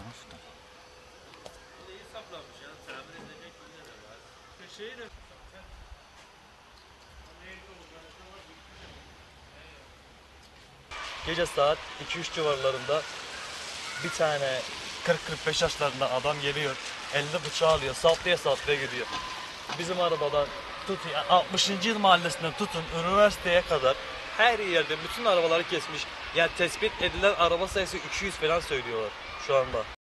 usta. İyi Gece saat 2-3 civarlarında bir tane 40-45 yaşlarında adam geliyor. Elinde bıçağı alıyor. Saplaya saplaya gidiyor. Bizim arabadan tutun yani 60. yıl mahallesinden tutun üniversiteye kadar her yerde bütün arabaları kesmiş. Yani tespit edilen araba sayısı 200 falan söylüyorlar şu anda.